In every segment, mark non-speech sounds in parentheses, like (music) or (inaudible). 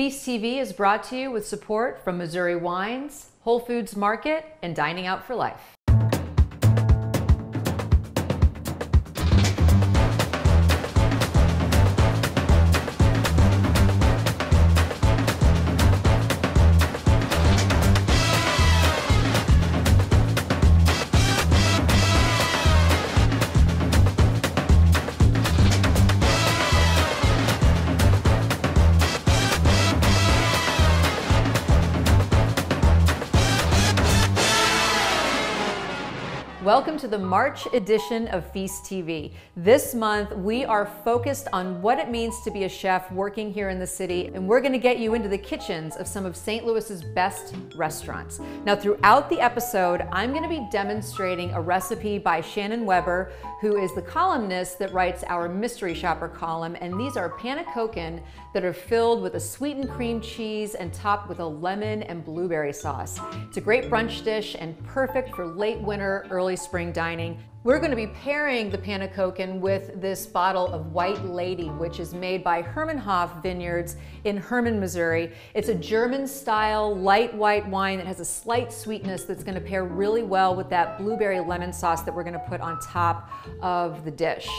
Feast TV is brought to you with support from Missouri Wines, Whole Foods Market, and Dining Out for Life. The March edition of Feast TV. This month, we are focused on what it means to be a chef working here in the city, and we're going to get you into the kitchens of some of St. Louis's best restaurants. Now, throughout the episode, I'm going to be demonstrating a recipe by Shannon Weber, who is the columnist that writes our Mystery Shopper column, and these are pannekoeken that are filled with a sweetened cream cheese and topped with a lemon and blueberry sauce. It's a great brunch dish and perfect for late winter, early spring dining. We're going to be pairing the pannekoeken with this bottle of White Lady, which is made by Hermannhof Vineyards in Hermann, Missouri. It's a German style light white wine that has a slight sweetness that's going to pair really well with that blueberry lemon sauce that we're going to put on top of the dish.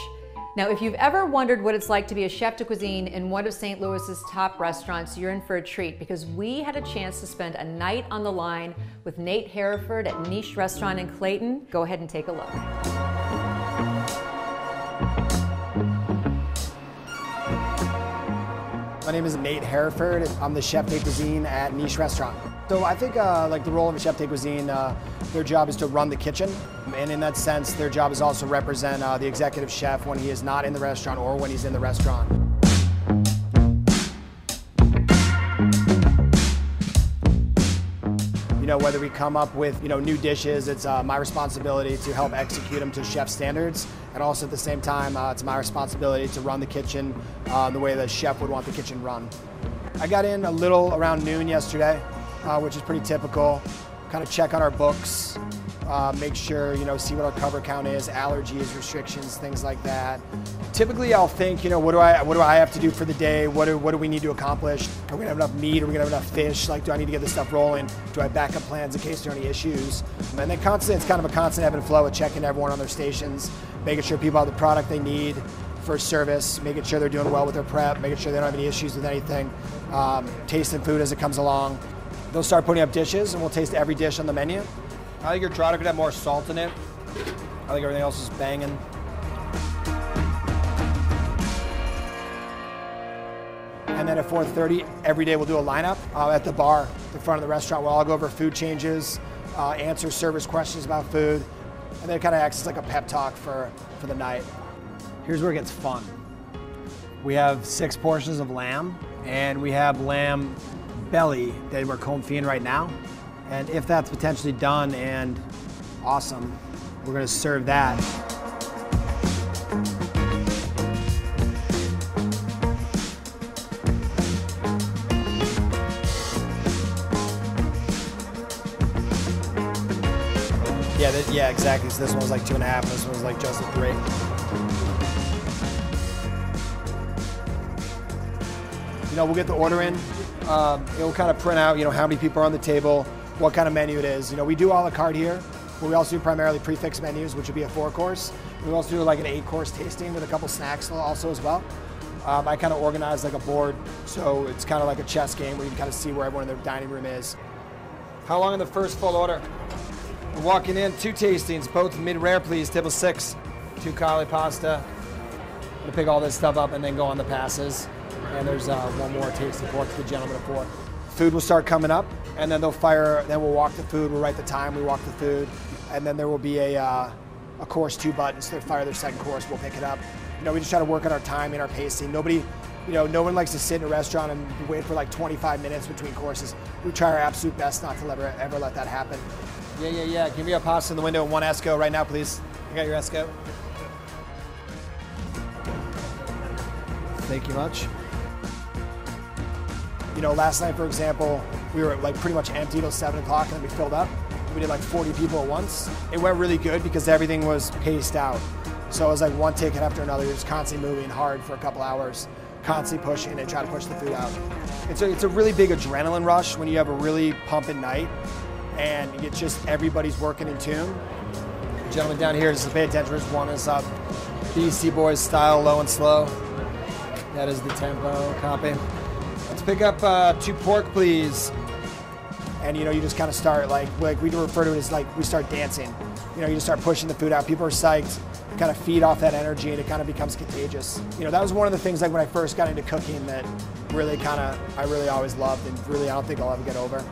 Now, if you've ever wondered what it's like to be a chef de cuisine in one of St. Louis's top restaurants, you're in for a treat because we had a chance to spend a night on the line with Nate Hereford at Niche Restaurant in Clayton. Go ahead and take a look. My name is Nate Hereford. I'm the chef de cuisine at Niche Restaurant. So I think uh, like the role of a chef de cuisine, uh, their job is to run the kitchen, and in that sense, their job is also represent uh, the executive chef when he is not in the restaurant or when he's in the restaurant. Know, whether we come up with you know new dishes, it's uh, my responsibility to help execute them to chef standards, and also at the same time, uh, it's my responsibility to run the kitchen uh, the way the chef would want the kitchen run. I got in a little around noon yesterday uh, which is pretty typical. Kind of check on our books, uh, make sure, you know, see what our cover count is, allergies, restrictions, things like that. Typically, I'll think, you know, what do I what do I have to do for the day? What do, what do we need to accomplish? Are we gonna have enough meat? Are we gonna have enough fish? Like, do I need to get this stuff rolling? Do I have backup plans in case there are any issues? And then constant, it's kind of a constant ebb and flow of checking everyone on their stations, making sure people have the product they need for service, making sure they're doing well with their prep, making sure they don't have any issues with anything, um, tasting food as it comes along. They'll start putting up dishes, and we'll taste every dish on the menu. I think your trotter could have more salt in it. I think everything else is banging. And then at 4.30, every day we'll do a lineup uh, at the bar, the front of the restaurant. We'll all go over food changes, uh, answer service questions about food, and then it kind of acts as like a pep talk for, for the night. Here's where it gets fun. We have six portions of lamb, and we have lamb belly that we're confit right now. And if that's potentially done and awesome, we're gonna serve that. Yeah, th yeah, exactly. So this one was like two and a half, this one was like just a three. You know, we'll get the order in, um, it'll kind of print out, you know, how many people are on the table, what kind of menu it is. You know, we do a la carte here, but we also do primarily prix fixe menus, which would be a four course. We also do like an eight course tasting with a couple snacks also as well. Um, I kind of organize like a board, so it's kind of like a chess game where you can kind of see where everyone in the dining room is. How long in the first full order? We're walking in, two tastings, both mid-rare please, table six, two cauli pasta. I'm gonna pick all this stuff up and then go on the passes and there's uh, one more tasting to the gentleman of four. Food will start coming up, and then they'll fire. Then we'll walk the food. We'll write the time. We walk the food, and then there will be a uh, a course two buttons. So they fire their second course. We'll pick it up. You know, we just try to work on our time and our pacing. Nobody, you know, no one likes to sit in a restaurant and wait for like 25 minutes between courses. We try our absolute best not to ever ever let that happen. Yeah, yeah, yeah. Give me a pasta in the window and one esco right now, please. I got your esco. Thank you much. You know, last night, for example, we were like pretty much empty till 7 o'clock and then we filled up. We did like 40 people at once. It went really good because everything was paced out. So it was like one ticket after another, just constantly moving hard for a couple hours. constantly pushing and trying to push the food out. It's a, it's a really big adrenaline rush when you have a really pumping night and it's just everybody's working in tune. Gentleman down here, just pay attention, just warming us up. BC Boys style, low and slow. That is the tempo, copy. Let's pick up uh, two pork, please. And you know, you just kind of start like, like we refer to it as like we start dancing. You know, you just start pushing the food out. People are psyched kind of feed off that energy and it kind of becomes contagious. You know, that was one of the things like when I first got into cooking that really kind of, I really always loved and really I don't think I'll ever get over.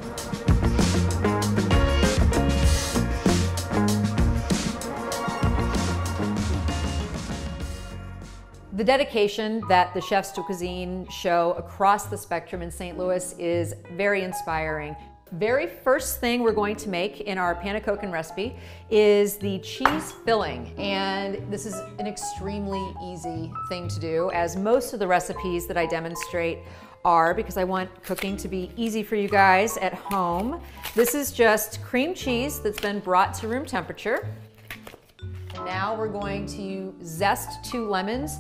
The dedication that the Chefs de Cuisine show across the spectrum in St. Louis is very inspiring. Very first thing we're going to make in our pannekoeken recipe is the cheese filling. And this is an extremely easy thing to do as most of the recipes that I demonstrate are because I want cooking to be easy for you guys at home. This is just cream cheese that's been brought to room temperature. Now we're going to zest two lemons.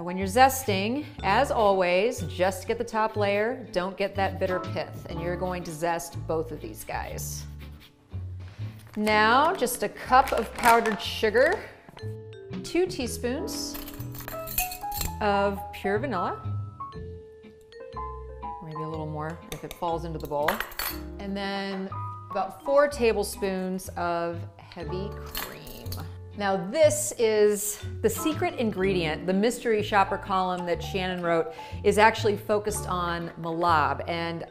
Now when you're zesting, as always, just get the top layer, don't get that bitter pith, and you're going to zest both of these guys. Now, just a cup of powdered sugar, two teaspoons of pure vanilla, maybe a little more if it falls into the bowl, and then about four tablespoons of heavy cream. Now this is the secret ingredient. The mystery shopper column that Shannon wrote is actually focused on mahlab and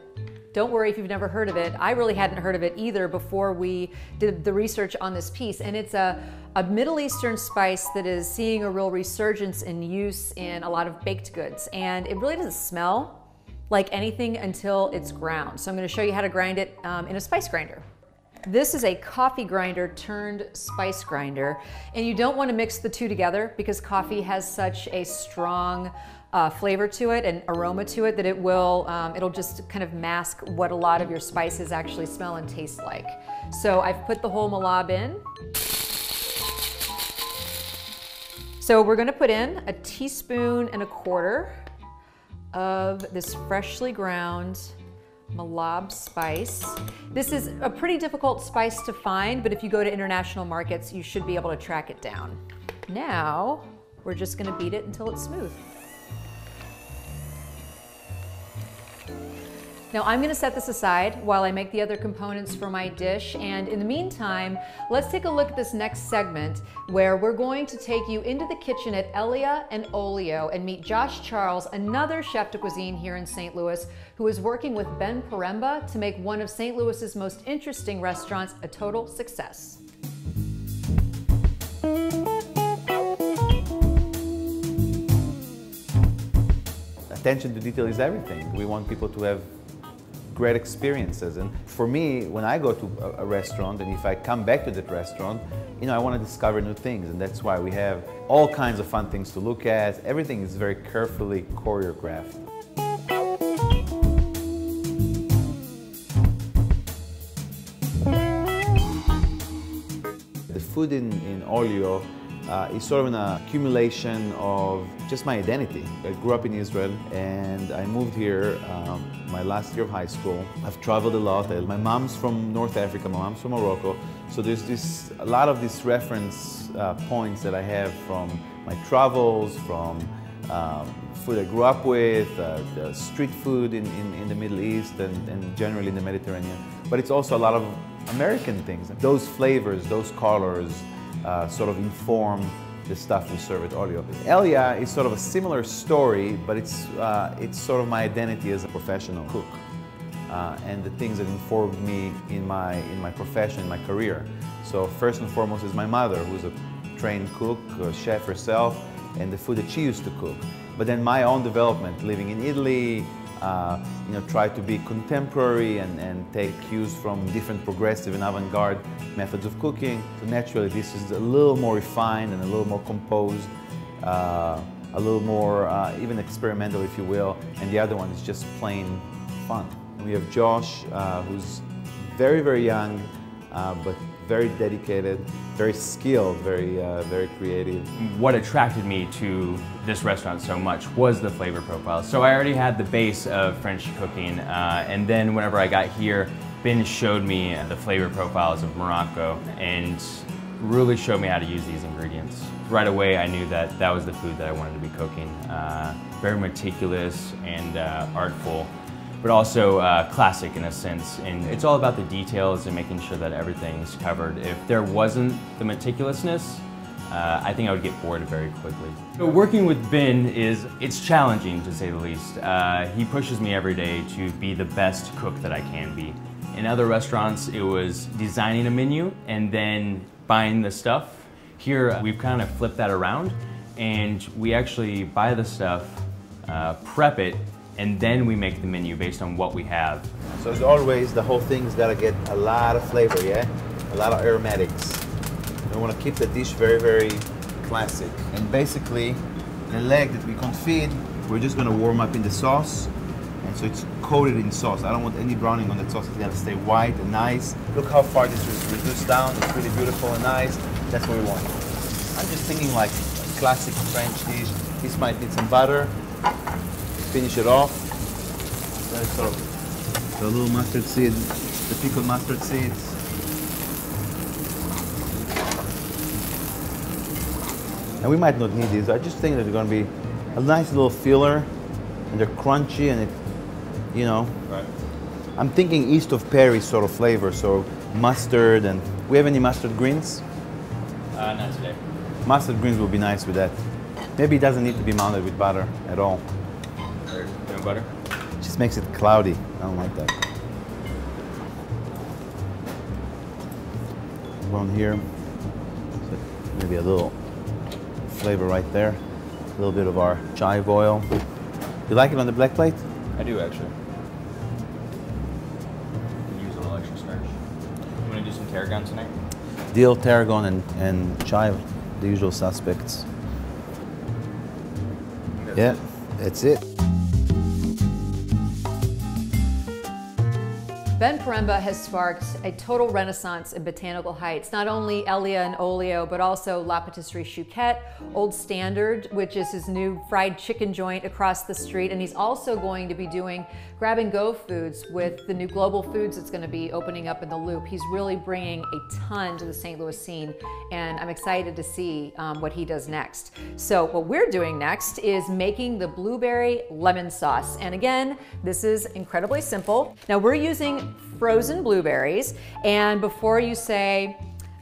don't worry if you've never heard of it. I really hadn't heard of it either before we did the research on this piece. And it's a, a Middle Eastern spice that is seeing a real resurgence in use in a lot of baked goods. And it really doesn't smell like anything until it's ground. So I'm gonna show you how to grind it um, in a spice grinder. This is a coffee grinder turned spice grinder. And you don't want to mix the two together because coffee has such a strong uh, flavor to it and aroma to it that it will, um, it'll just kind of mask what a lot of your spices actually smell and taste like. So I've put the whole mahlab in. So we're gonna put in a teaspoon and a quarter of this freshly ground Mahlab spice. This is a pretty difficult spice to find, but if you go to international markets, you should be able to track it down. Now, we're just gonna beat it until it's smooth. Now I'm gonna set this aside while I make the other components for my dish. And in the meantime, let's take a look at this next segment where we're going to take you into the kitchen at Elaia and Olio and meet Josh Charles, another chef de cuisine here in St. Louis, who is working with Ben Poremba to make one of St. Louis's most interesting restaurants a total success. Attention to detail is everything. We want people to have great experiences. And for me, when I go to a, restaurant and if I come back to that restaurant, you know, I want to discover new things. And that's why we have all kinds of fun things to look at. Everything is very carefully choreographed. The food in, in Olio uh, is sort of an accumulation of just my identity. I grew up in Israel and I moved here um, my last year of high school. I've traveled a lot. My mom's from North Africa, my mom's from Morocco. So there's this, a lot of these reference uh, points that I have from my travels, from um, food I grew up with, uh, street food in, in, in, the Middle East and, and generally in the Mediterranean. But it's also a lot of American things. Those flavors, those colors, uh, sort of inform the stuff we serve at Olio. Elaia is sort of a similar story, but it's, uh, it's sort of my identity as a professional cook. Uh, and the things that informed me in my, in my profession, in my career. So first and foremost is my mother, who's a trained cook, a chef herself, and the food that she used to cook. But then my own development, living in Italy, uh, you know, try to be contemporary and, and take cues from different progressive and avant-garde methods of cooking. So naturally this is a little more refined and a little more composed, uh, a little more uh, even experimental if you will, and the other one is just plain fun. We have Josh, uh, who's very, very young, uh, but very dedicated, very skilled, very, uh, very creative. What attracted me to this restaurant so much was the flavor profile. So I already had the base of French cooking, uh, and then whenever I got here, Ben showed me the flavor profiles of Morocco and really showed me how to use these ingredients. Right away, I knew that that was the food that I wanted to be cooking. Uh, very meticulous and uh, artful, but also uh, classic in a sense. And it's all about the details and making sure that everything's covered. If there wasn't the meticulousness, uh, I think I would get bored very quickly. So working with Ben is, it's challenging to say the least. Uh, he pushes me every day to be the best cook that I can be. In other restaurants, it was designing a menu and then buying the stuff. Here, we've kind of flipped that around and we actually buy the stuff, uh, prep it, and then we make the menu based on what we have. So as always, the whole thing's gotta get a lot of flavor, yeah? A lot of aromatics. We wanna keep the dish very, very classic. And basically, the leg that we confit, we're just gonna warm up in the sauce. And so it's coated in sauce. I don't want any browning on the sauce. It's gotta stay white and nice. Look how far this is reduced down. It's really beautiful and nice. That's what we want. I'm just thinking like classic French dish. This might need some butter. Finish it off. Then sort of the little mustard seed, the pickled mustard seeds. And we might not need these. I just think that they're going to be a nice little filler, and they're crunchy, and it, you know. Right. I'm thinking east of Paris sort of flavor, so mustard and we have any mustard greens? Uh, not today. Mustard greens will be nice with that. Maybe it doesn't need to be mounted with butter at all. Butter? It just makes it cloudy. I don't like that. One here. So maybe a little flavor right there. A little bit of our chive oil. You like it on the black plate? I do actually. Could use a little extra starch. You want to do some tarragon tonight? Deal, tarragon, and, and chive, the usual suspects. Yeah, that's it. Ben Poremba has sparked a total renaissance in Botanical Heights. Not only Elaia and Olio, but also La Patisserie Chouquette, Old Standard, which is his new fried chicken joint across the street. And he's also going to be doing grab and go foods with the new Global Foods that's going to be opening up in the Loop. He's really bringing a ton to the St. Louis scene, and I'm excited to see um, what he does next. So, what we're doing next is making the blueberry lemon sauce. And again, this is incredibly simple. Now, we're using frozen blueberries, and before you say,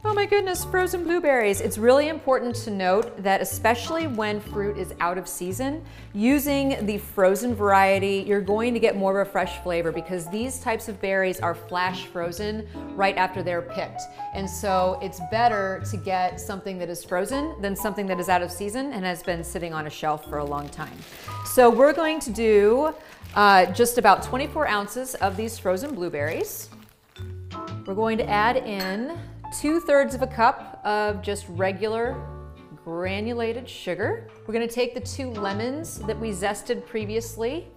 Oh my goodness, frozen blueberries. It's really important to note that especially when fruit is out of season, using the frozen variety, you're going to get more of a fresh flavor because these types of berries are flash frozen right after they're picked. And so it's better to get something that is frozen than something that is out of season and has been sitting on a shelf for a long time. So we're going to do uh, just about 24 ounces of these frozen blueberries. We're going to add in two thirds of a cup of just regular granulated sugar. We're gonna take the two lemons that we zested previously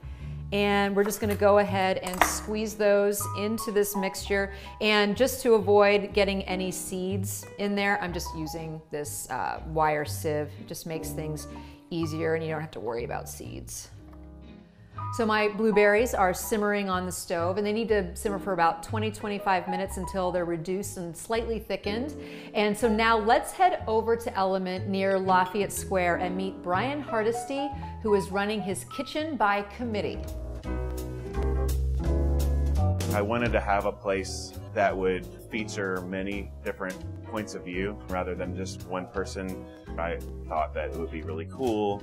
and we're just gonna go ahead and squeeze those into this mixture. And just to avoid getting any seeds in there, I'm just using this uh, wire sieve. It just makes things easier and you don't have to worry about seeds. So my blueberries are simmering on the stove and they need to simmer for about 20-25 minutes until they're reduced and slightly thickened. And so now let's head over to Element near Lafayette Square and meet Brian Hardesty, who is running his kitchen by committee. I wanted to have a place that would feature many different points of view rather than just one person. I thought that it would be really cool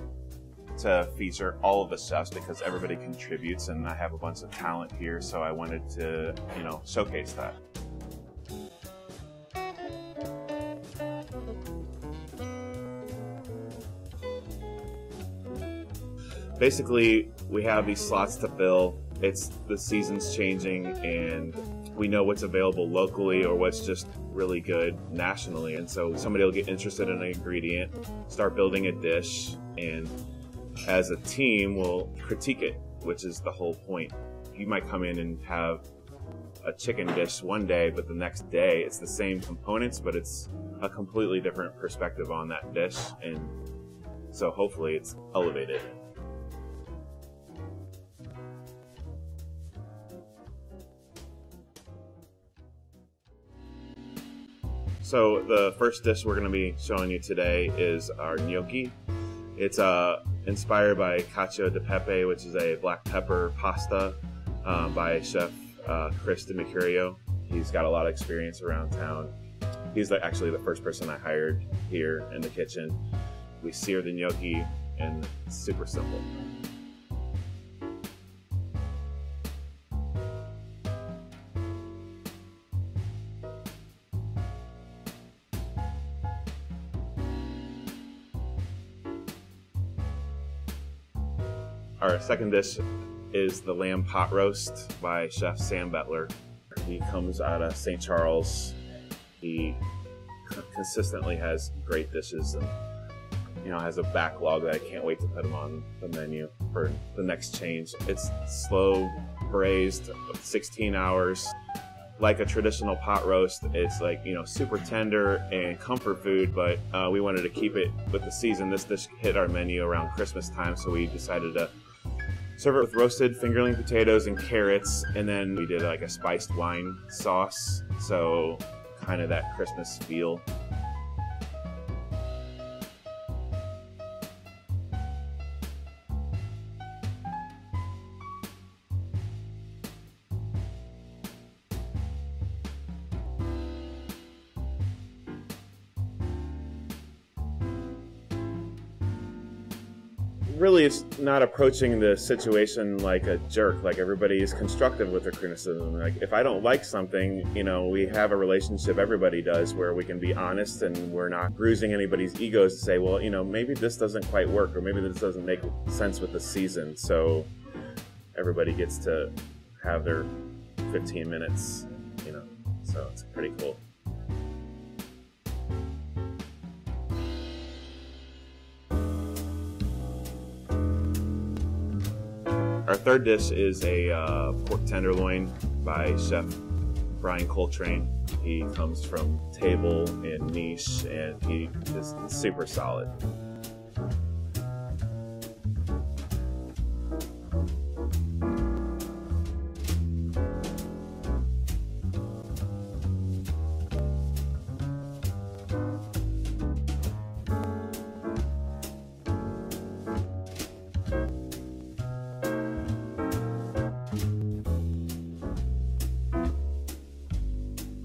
to feature all of the chefs because everybody contributes and I have a bunch of talent here, so I wanted to, you know, showcase that. Basically, we have these slots to fill. It's the season's changing and we know what's available locally or what's just really good nationally. And so somebody will get interested in an ingredient, start building a dish, and as a team will critique it, which is the whole point. You might come in and have a chicken dish one day, but the next day it's the same components, but it's a completely different perspective on that dish. And so hopefully it's elevated. So the first dish we're going to be showing you today is our gnocchi. It's uh, inspired by cacio de pepe, which is a black pepper pasta uh, by chef uh, Chris DiMercurio. He's got a lot of experience around town. He's the, actually the first person I hired here in the kitchen. We sear the gnocchi and it's super simple. Second dish is the lamb pot roast by Chef Sam Bettler. He comes out of St. Charles. He consistently has great dishes and you know has a backlog that I can't wait to put him on the menu for the next change. It's slow braised, 16 hours. Like a traditional pot roast, it's like you know super tender and comfort food. But uh, we wanted to keep it with the season. This dish hit our menu around Christmas time, so we decided to serve it with roasted fingerling potatoes and carrots, and then we did like a spiced wine sauce, so kind of that Christmas feel. It's not approaching the situation like a jerk like everybody is constructive with their criticism. Like if i don't like something you know we have a relationship everybody does where we can be honest and we're not bruising anybody's egos to say well you know maybe this doesn't quite work or maybe this doesn't make sense with the season. So everybody gets to have their 15 minutes you know so it's pretty cool third dish is a uh, pork tenderloin by Chef Brian Coltrane. He comes from Table and Niche, and he is super solid.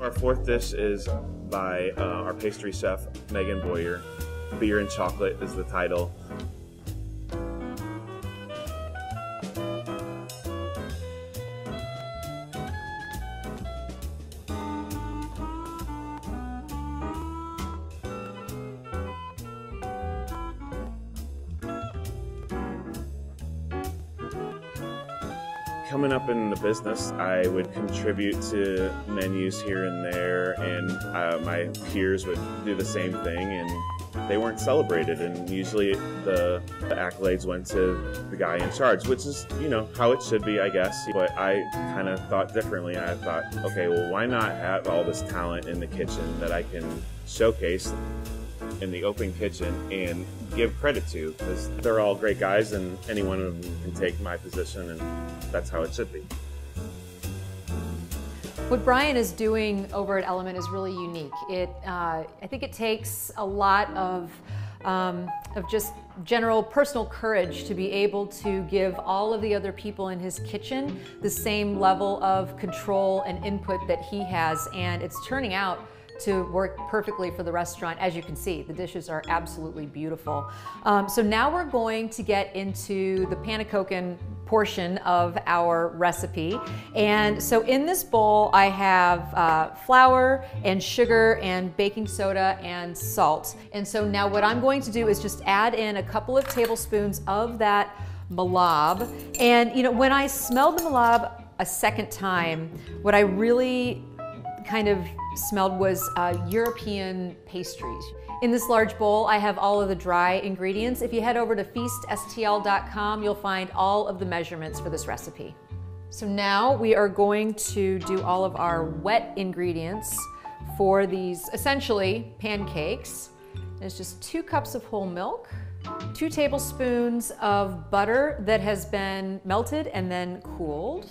Our fourth dish is by uh, our pastry chef, Megan Boyer. Beer and Chocolate is the title. Business, I would contribute to menus here and there, and uh, my peers would do the same thing, and they weren't celebrated. And usually the, the, accolades went to the guy in charge, which is, you know, how it should be, I guess. But I kind of thought differently. I thought, okay, well, why not have all this talent in the kitchen that I can showcase in the open kitchen and give credit to because they're all great guys and any one of them can take my position and that's how it should be. What Brian is doing over at Element is really unique. It, uh, I think it takes a lot of, um, of just general personal courage to be able to give all of the other people in his kitchen the same level of control and input that he has, and it's turning out to work perfectly for the restaurant. As you can see, the dishes are absolutely beautiful. Um, so now we're going to get into the pannekoeken portion of our recipe. And so in this bowl, I have uh, flour and sugar and baking soda and salt. And so now what I'm going to do is just add in a couple of tablespoons of that mahlab. And you know, when I smelled the mahlab a second time, what I really kind of smelled was uh, European pastries. In this large bowl, I have all of the dry ingredients. If you head over to feaststl.com, you'll find all of the measurements for this recipe. So now we are going to do all of our wet ingredients for these essentially pancakes. It's just two cups of whole milk, two tablespoons of butter that has been melted and then cooled,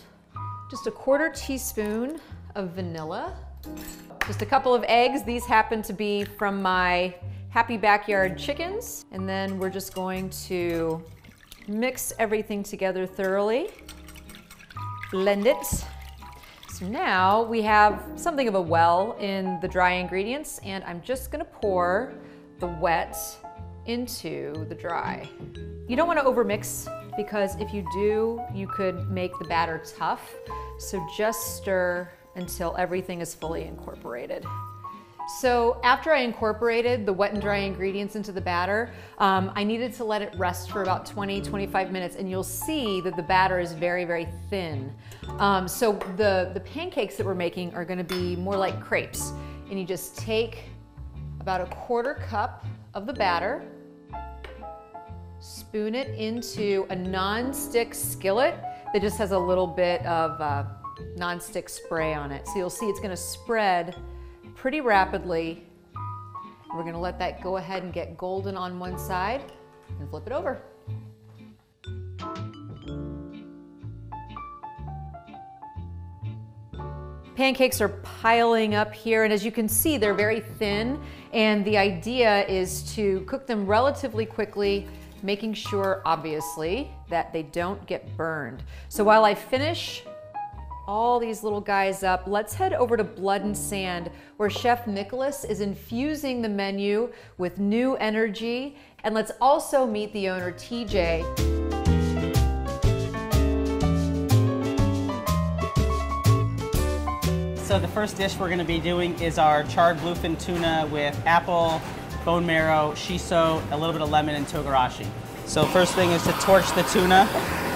just a quarter teaspoon of vanilla, just a couple of eggs. These happen to be from my Happy Backyard chickens. And then we're just going to mix everything together thoroughly, blend it. So now we have something of a well in the dry ingredients and I'm just gonna pour the wet into the dry. You don't wanna overmix because if you do, you could make the batter tough. So just stir until everything is fully incorporated. So after I incorporated the wet and dry ingredients into the batter, um, I needed to let it rest for about 20, 25 minutes and you'll see that the batter is very, very thin. Um, so the, the pancakes that we're making are gonna be more like crepes. And you just take about a quarter cup of the batter, spoon it into a non-stick skillet that just has a little bit of uh, non-stick spray on it. So you'll see it's gonna spread pretty rapidly. We're gonna let that go ahead and get golden on one side and flip it over. Pancakes are piling up here and as you can see they're very thin and the idea is to cook them relatively quickly making sure obviously that they don't get burned. So while I finish all these little guys up, let's head over to Blood and Sand where Chef Nicholas is infusing the menu with new energy. And let's also meet the owner, TJ. So the first dish we're gonna be doing is our charred bluefin tuna with apple, bone marrow, shiso, a little bit of lemon, and togarashi. So first thing is to torch the tuna.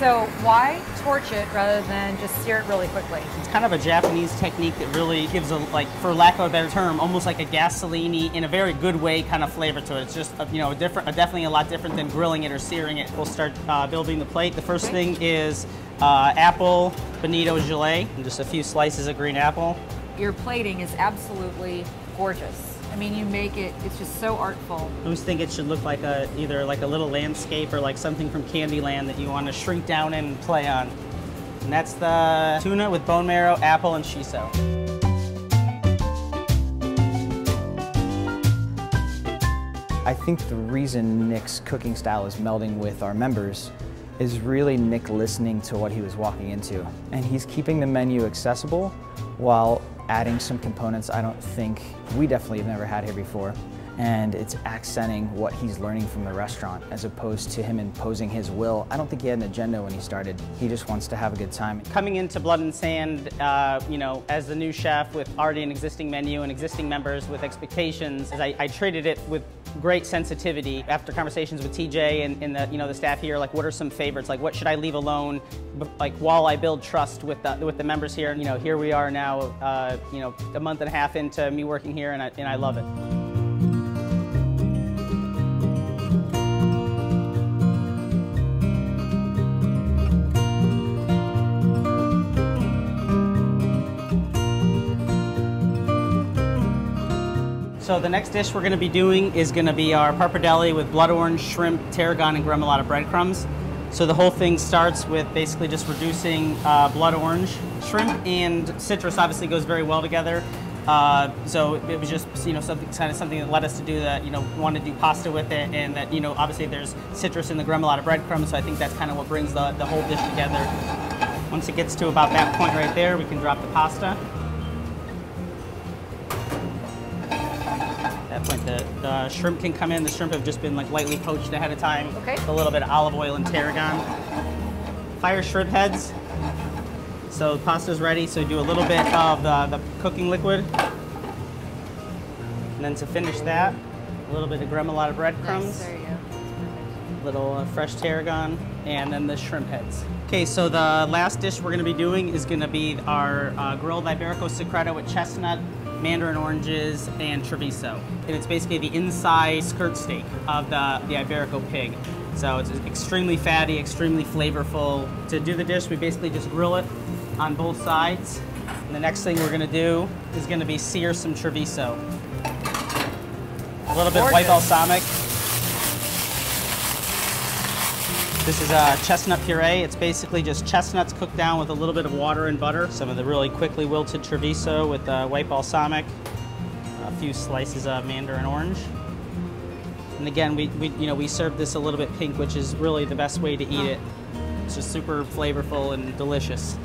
So why torch it rather than just sear it really quickly? It's kind of a Japanese technique that really gives a, like, for lack of a better term, almost like a gasoline in a very good way kind of flavor to it. It's just, a, you know, a different, a definitely a lot different than grilling it or searing it. We'll start uh, building the plate. The first Okay. thing is uh, apple bonito gelée, and just a few slices of green apple. Your plating is absolutely gorgeous. I mean, you make it, it's just so artful. I always think it should look like a either like a little landscape or like something from Candyland that you want to shrink down and play on. And that's the tuna with bone marrow, apple, and shiso. I think the reason Nick's cooking style is melding with our members is really Nick listening to what he was walking into. And he's keeping the menu accessible while adding some components I don't think we definitely have never had here before. And it's accenting what he's learning from the restaurant as opposed to him imposing his will. I don't think he had an agenda when he started. He just wants to have a good time. Coming into Blood and Sand, uh, you know, as the new chef with already an existing menu and existing members with expectations, I, I treated it with great sensitivity. After conversations with TJ and, and the you know the staff here, like what are some favorites? Like what should I leave alone? Like while I build trust with the with the members here. You know, here we are now. Uh, you know, a month and a half into me working here, and I, and I love it. So the next dish we're going to be doing is going to be our pappardelle with blood orange, shrimp, tarragon, and gremolata breadcrumbs. So the whole thing starts with basically just reducing uh, blood orange. Shrimp and citrus obviously goes very well together. Uh, so it was just you know something kind of something that led us to do that you know want to do pasta with it and that you know obviously there's citrus in the gremolata breadcrumbs so I think that's kind of what brings the, the whole dish together. Once it gets to about that point right there we can drop the pasta. That point, the, the shrimp can come in. The shrimp have just been like lightly poached ahead of time. Okay. With a little bit of olive oil and tarragon. Fire shrimp heads. So the pasta's ready. So do a little bit of the, the cooking liquid. And then to finish that, a little bit of gremolata breadcrumbs There you go. little uh, fresh tarragon, and then the shrimp heads. Okay, so the last dish we're gonna be doing is gonna be our uh, grilled Iberico secreto with chestnut, mandarin oranges, and chorizo. And it's basically the inside skirt steak of the, the Iberico pig. So it's extremely fatty, extremely flavorful. To do the dish, we basically just grill it on both sides. And the next thing we're gonna do is gonna be sear some chorizo. A little bit white balsamic. This is a chestnut puree. It's basically just chestnuts cooked down with a little bit of water and butter. Some of the really quickly wilted Treviso with uh, white balsamic. A few slices of mandarin orange. And again, we, we, you know, we serve this a little bit pink, which is really the best way to eat it. It's just super flavorful and delicious.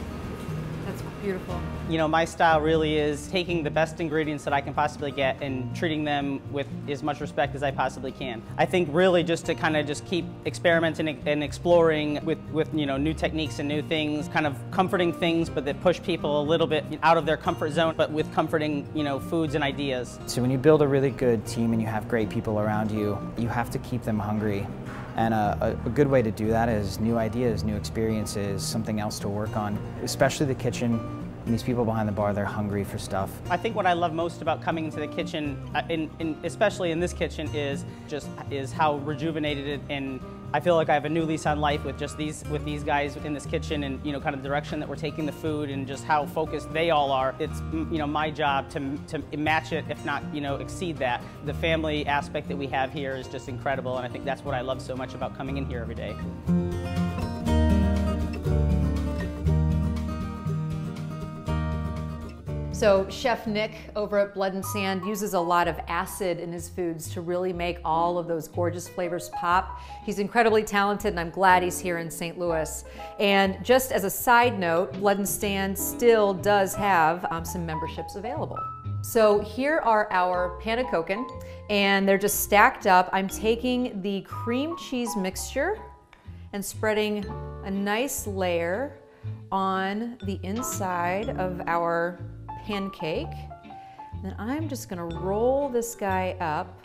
That's beautiful. You know, my style really is taking the best ingredients that I can possibly get and treating them with as much respect as I possibly can. I think really just to kind of just keep experimenting and exploring with, with, you know, new techniques and new things, kind of comforting things, but that push people a little bit out of their comfort zone, but with comforting, you know, foods and ideas. So when you build a really good team and you have great people around you, you have to keep them hungry. And a, a, good way to do that is new ideas, new experiences, something else to work on, especially the kitchen. And these people behind the bar, they're hungry for stuff. I think what I love most about coming into the kitchen, uh, in, in, especially in this kitchen, is just is how rejuvenated it and I feel like I have a new lease on life with just these with these guys in this kitchen and you know kind of the direction that we're taking the food and just how focused they all are. It's you know my job to to match it if not you know exceed that. The family aspect that we have here is just incredible and I think that's what I love so much about coming in here every day. So Chef Nick over at Blood and Sand uses a lot of acid in his foods to really make all of those gorgeous flavors pop. He's incredibly talented and I'm glad he's here in St. Louis. And just as a side note, Blood and Sand still does have um, some memberships available. So here are our pannekoeken and they're just stacked up. I'm taking the cream cheese mixture and spreading a nice layer on the inside of our pancake. Then I'm just gonna roll this guy up.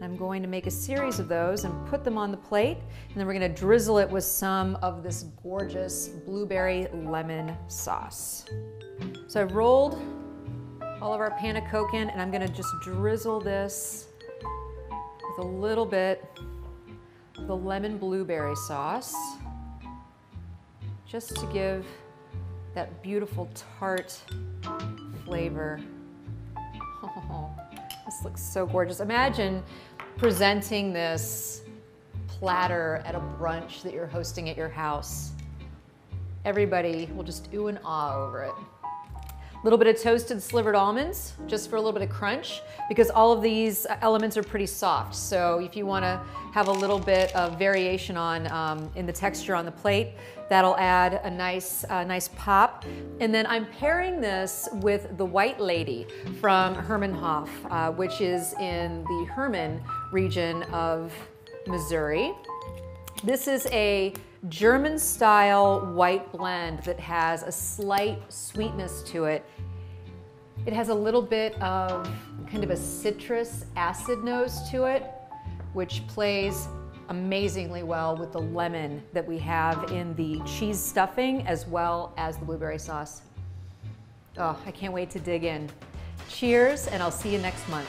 I'm going to make a series of those and put them on the plate. And then we're gonna drizzle it with some of this gorgeous blueberry lemon sauce. So I've rolled all of our pannekoeken and I'm gonna just drizzle this with a little bit of the lemon blueberry sauce just to give that beautiful tart flavor. Oh, (laughs) this looks so gorgeous. Imagine presenting this platter at a brunch that you're hosting at your house. Everybody will just ooh and ah over it. A little bit of toasted slivered almonds, just for a little bit of crunch, because all of these elements are pretty soft. So if you wanna have a little bit of variation on um, in the texture on the plate, that'll add a nice, uh, nice pop. And then I'm pairing this with the White Lady from Hermannhof, uh, which is in the Hermann region of Missouri. This is a German style white blend that has a slight sweetness to it. It has a little bit of kind of a citrus acid nose to it, which plays amazingly well with the lemon that we have in the cheese stuffing as well as the blueberry sauce. Oh, I can't wait to dig in. Cheers, and I'll see you next month.